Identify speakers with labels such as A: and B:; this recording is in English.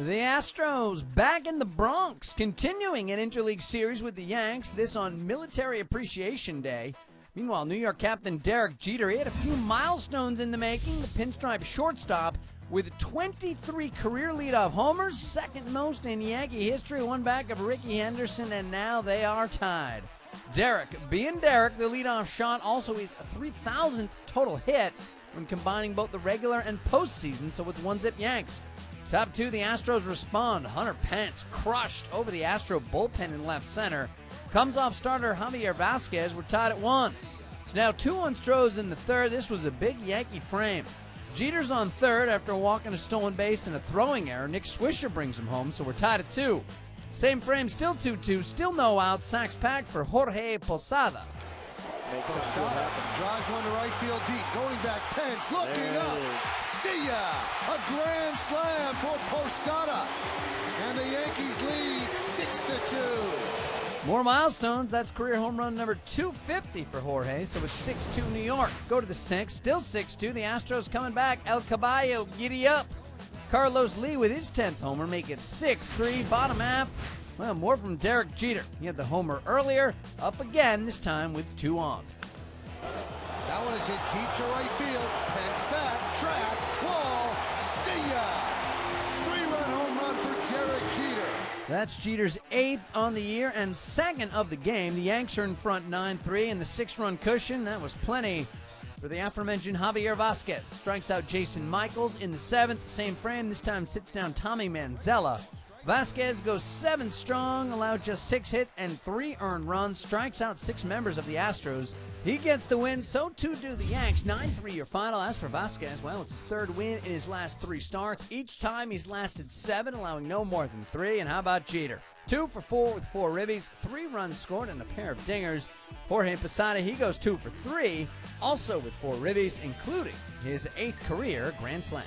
A: The Astros back in the Bronx, continuing an interleague series with the Yanks, this on Military Appreciation Day. Meanwhile, New York captain Derek Jeter he had a few milestones in the making. The pinstripe shortstop with 23 career leadoff homers, second most in Yankee history, one back of Rickey Henderson, and now they are tied. Derek, being Derek, the leadoff shot, also his 3,000th total hit when combining both the regular and postseason, so it's one zip Yanks. Top two, the Astros respond. Hunter Pence crushed over the Astro bullpen in left center. Comes off starter Javier Vazquez. We're tied at one. It's now two on Stros in the third. This was a big Yankee frame. Jeter's on third after walking a stolen base and a throwing error. Nick Swisher brings him home, so we're tied at two. Same frame, still 2 2, still no out. Sacks packed for Jorge Posada.
B: Makes Posada drives one to right field deep. Going back, Pence looking up. See ya! A grand slam for Posada. And the Yankees lead 6 to 2.
A: More milestones. That's career home run number 250 for Jorge. So it's 6 2 New York. Go to the 6. Still 6 2. The Astros coming back. El Caballo, giddy up. Carlos Lee with his 10th homer, make it 6 3. Bottom half. Well, more from Derek Jeter. He had the homer earlier. Up again, this time with two on.
B: That one is hit deep to right field. Pence back, track, wall, see ya! Three-run home run for Derek Jeter.
A: That's Jeter's eighth on the year and second of the game. The Yanks are in front 9 3, and the six run cushion, that was plenty for the aforementioned Javier Vazquez. Strikes out Jason Michaels in the seventh. Same frame, this time sits down Tommy Manzella. Vazquez goes seven strong, allowed just six hits and three earned runs, strikes out six members of the Astros. He gets the win, so too do the Yanks. 9 3 your final. As for Vazquez, well, it's his third win in his last three starts. Each time he's lasted seven, allowing no more than three. And how about Jeter? Two for four with four ribbies, three runs scored, and a pair of dingers. Jorge Posada, he goes two for three, also with four ribbies, including his eighth career Grand Slam.